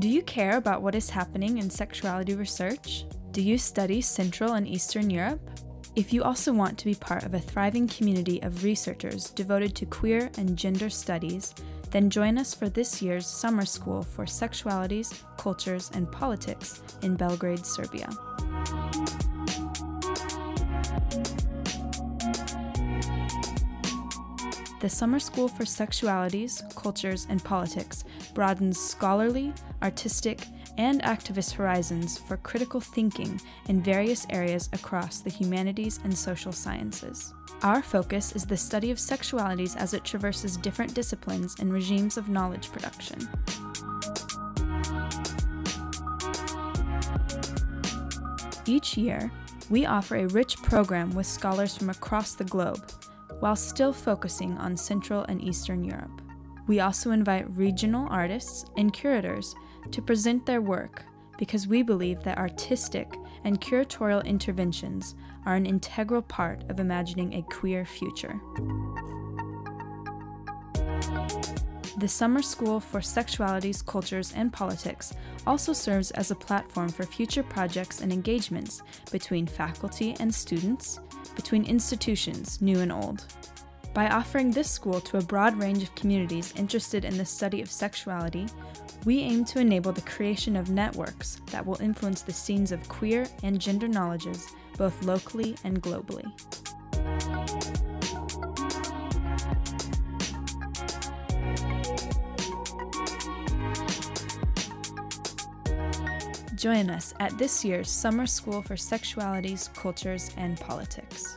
Do you care about what is happening in sexuality research? Do you study Central and Eastern Europe? If you also want to be part of a thriving community of researchers devoted to queer and gender studies, then join us for this year's summer school for sexualities, cultures, and politics in Belgrade, Serbia. The Summer School for Sexualities, Cultures, and Politics broadens scholarly, artistic, and activist horizons for critical thinking in various areas across the humanities and social sciences. Our focus is the study of sexualities as it traverses different disciplines and regimes of knowledge production. Each year, we offer a rich program with scholars from across the globe, while still focusing on Central and Eastern Europe. We also invite regional artists and curators to present their work because we believe that artistic and curatorial interventions are an integral part of imagining a queer future. The Summer School for Sexualities, Cultures, and Politics also serves as a platform for future projects and engagements between faculty and students, between institutions, new and old. By offering this school to a broad range of communities interested in the study of sexuality, we aim to enable the creation of networks that will influence the scenes of queer and gender knowledges both locally and globally. Join us at this year's Summer School for Sexualities, Cultures, and Politics.